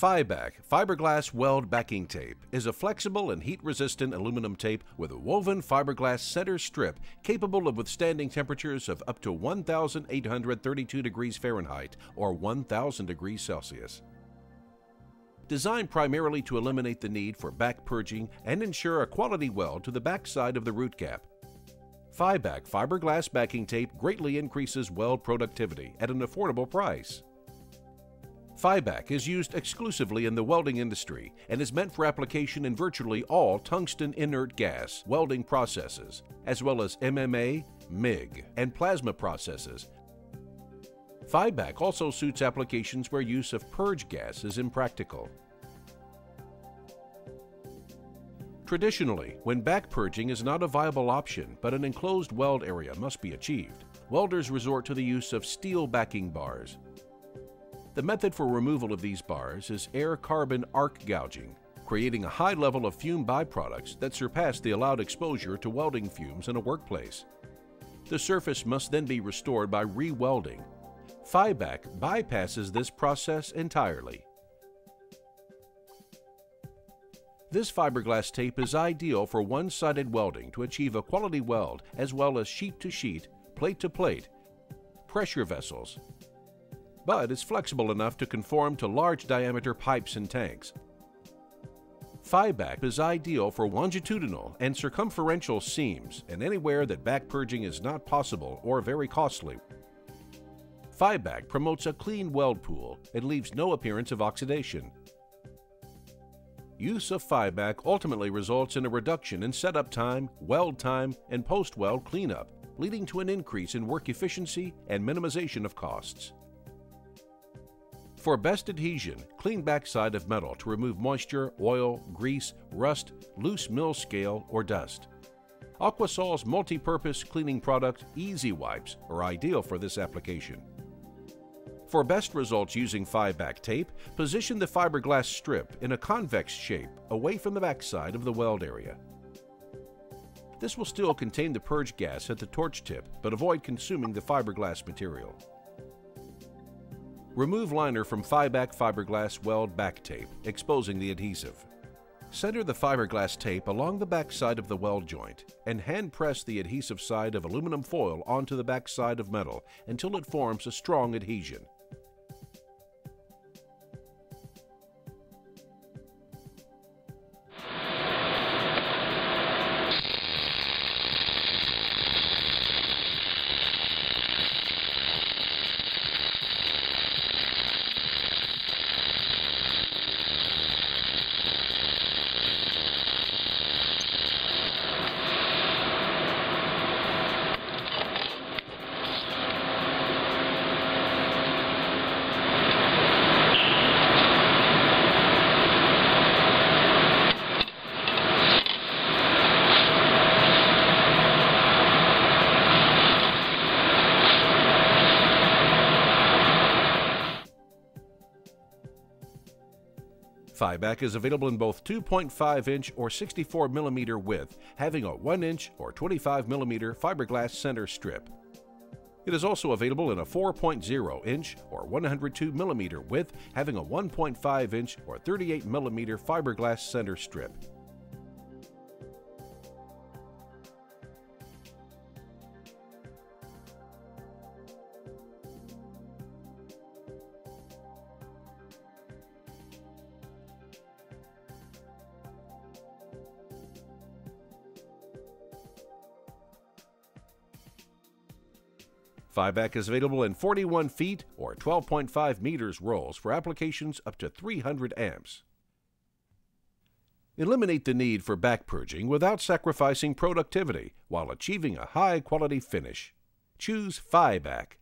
Fiback fiberglass weld backing tape is a flexible and heat-resistant aluminum tape with a woven fiberglass center strip capable of withstanding temperatures of up to 1,832 degrees Fahrenheit or 1,000 degrees Celsius. Designed primarily to eliminate the need for back purging and ensure a quality weld to the backside of the root gap. Fiback fiberglass backing tape greatly increases weld productivity at an affordable price. Fiback is used exclusively in the welding industry and is meant for application in virtually all tungsten inert gas welding processes, as well as MMA, MIG, and plasma processes. Fiback also suits applications where use of purge gas is impractical. Traditionally, when back purging is not a viable option but an enclosed weld area must be achieved, welders resort to the use of steel backing bars. The method for removal of these bars is air carbon arc gouging, creating a high level of fume byproducts that surpass the allowed exposure to welding fumes in a workplace. The surface must then be restored by re-welding. Fiback bypasses this process entirely. This fiberglass tape is ideal for one-sided welding to achieve a quality weld as well as sheet-to-sheet, plate-to-plate, pressure vessels, but is flexible enough to conform to large diameter pipes and tanks. Fiback is ideal for longitudinal and circumferential seams and anywhere that back purging is not possible or very costly. Fiback promotes a clean weld pool and leaves no appearance of oxidation. Use of Fiback ultimately results in a reduction in setup time, weld time, and post-weld cleanup, leading to an increase in work efficiency and minimization of costs. For best adhesion, clean backside of metal to remove moisture, oil, grease, rust, loose mill scale, or dust. Aquasol's multi-purpose cleaning product, Easy Wipes, are ideal for this application. For best results using Fiback tape, position the fiberglass strip in a convex shape away from the backside of the weld area. This will still contain the purge gas at the torch tip, but avoid consuming the fiberglass material. Remove liner from Fiback fiberglass weld back tape, exposing the adhesive. Center the fiberglass tape along the back side of the weld joint and hand press the adhesive side of aluminum foil onto the back side of metal until it forms a strong adhesion. Fiback is available in both 2.5 inch or 64 millimeter width, having a 1 inch or 25 millimeter fiberglass center strip. It is also available in a 4.0 inch or 102 millimeter width, having a 1.5 inch or 38 millimeter fiberglass center strip. Fiback is available in 41 feet or 12.5 meters rolls for applications up to 300 amps. Eliminate the need for back purging without sacrificing productivity while achieving a high quality finish. Choose Fiback.